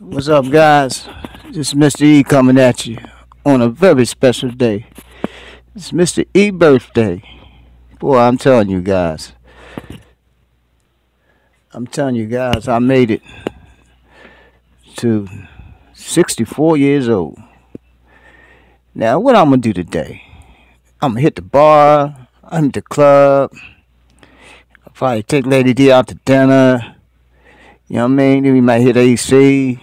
What's up, guys? This is Mr. E coming at you on a very special day. It's Mr. E birthday. Boy, I'm telling you guys. I'm telling you guys, I made it to 64 years old. Now, what I'm gonna do today? I'm gonna hit the bar. I'm hit the club. I'll probably take Lady D out to dinner. You know what I mean? We might hit AC.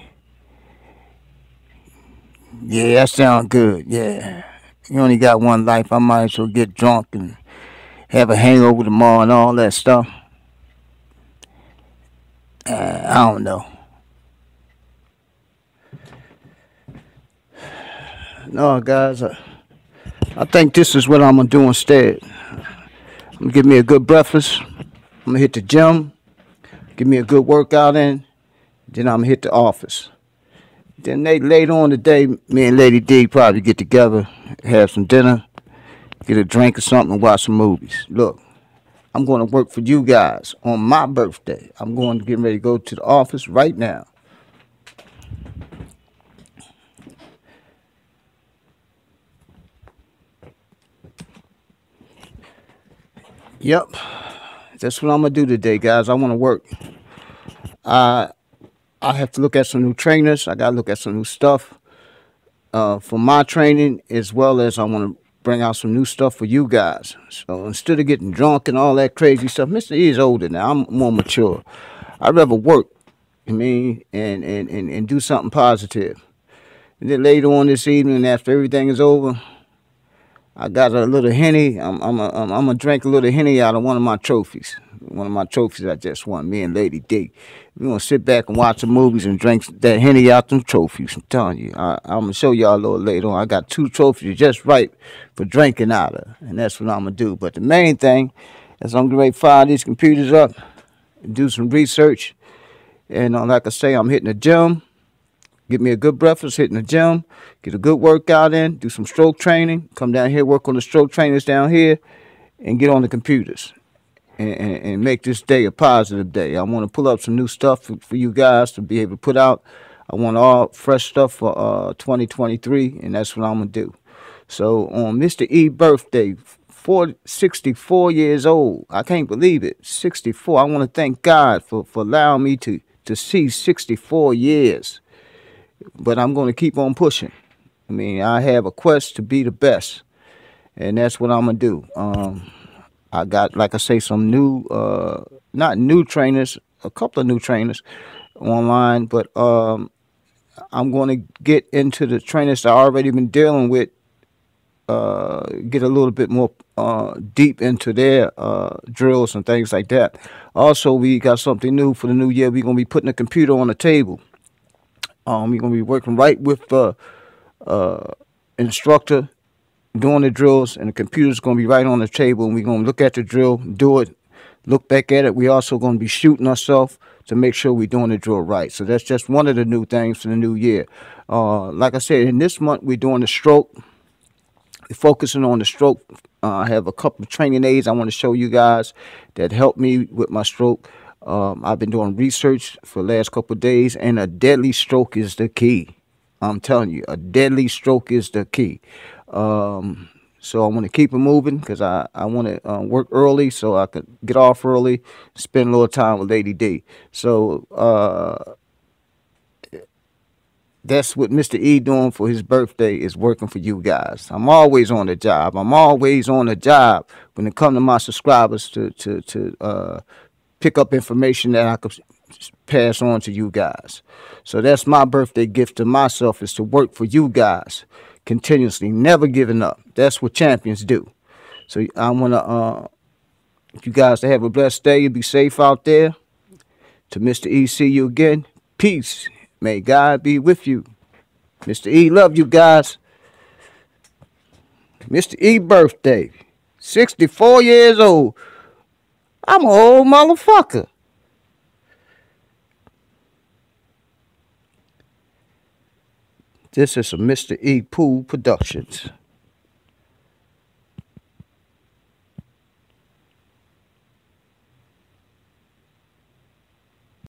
Yeah, that sounds good. Yeah. You only got one life. I might as well get drunk and have a hangover tomorrow and all that stuff. I mm. don't know. No, guys, I, I think this is what I'm gonna do instead. I'm gonna give me a good breakfast. I'm gonna hit the gym, give me a good workout in, then I'm gonna hit the office. Then they later on today, me and Lady D probably get together, have some dinner, get a drink or something, and watch some movies. Look, I'm going to work for you guys on my birthday. I'm going to get ready to go to the office right now. Yep, that's what I'm gonna do today, guys. I want to work. I I have to look at some new trainers. I gotta look at some new stuff uh, for my training, as well as I want to bring out some new stuff for you guys. So instead of getting drunk and all that crazy stuff, Mr. E is older now. I'm more mature. I'd rather work. I mean, and and and, and do something positive. And then later on this evening, after everything is over, I got a little henny. I'm I'm a, I'm, gonna drink a little henny out of one of my trophies. One of my trophies I just won. Me and Lady D. We gonna sit back and watch the movies and drink that henny out them trophies. I'm telling you. I, I'm gonna show y'all a little later on. I got two trophies just right for drinking out of, and that's what I'm gonna do. But the main thing is I'm gonna fire these computers up, do some research, and uh, like I say, I'm hitting the gym. Get me a good breakfast, hitting the gym, get a good workout in, do some stroke training, come down here, work on the stroke trainers down here, and get on the computers and, and, make this day a positive day. I want to pull up some new stuff for, for you guys to be able to put out. I want all fresh stuff for uh, 2023, and that's what I'm going to do. So on Mr. E birthday, four, 64 years old. I can't believe it. 64. I want to thank God for, for allowing me to, to see 64 years but I'm going to keep on pushing. I mean, I have a quest to be the best, and that's what I'm gonna do. Um, I got, like I say, some new, uh, not new trainers, a couple of new trainers online, but um, I'm going to get into the trainers that I already been dealing with. Uh, get a little bit more uh, deep into their uh, drills and things like that. Also, we got something new for the new year. We're gonna be putting a computer on the table. Um, we're gonna be working right with the uh, instructor doing the drills, and the computer's gonna be right on the table, and we're gonna look at the drill, do it, look back at it. We're also gonna be shooting ourselves to make sure we're doing the drill right. So that's just one of the new things for the new year. Uh, like I said, in this month we're doing the stroke. We're focusing on the stroke. Uh, I have a couple of training aids I want to show you guys that help me with my stroke. Um, I've been doing research for the last couple of days, and a deadly stroke is the key. I'm telling you, a deadly stroke is the key. Um, so I want to keep it moving because I, I want to uh, work early so I could get off early, spend a little time with Lady D. So uh, that's what Mr. E doing for his birthday is working for you guys. I'm always on the job. I'm always on the job when it comes to my subscribers to to to uh, pick up information that I could pass on to you guys. So that's my birthday gift to myself is to work for you guys continuously, never giving up. That's what champions do. So I want to uh, you guys to have a blessed day. You Be safe out there. To Mr. E, see you again. Peace. May God be with you. Mr. E, love you guys. Mr. E birthday. 64 years old. I'm an old motherfucker. This is a Mr. E Pool Productions.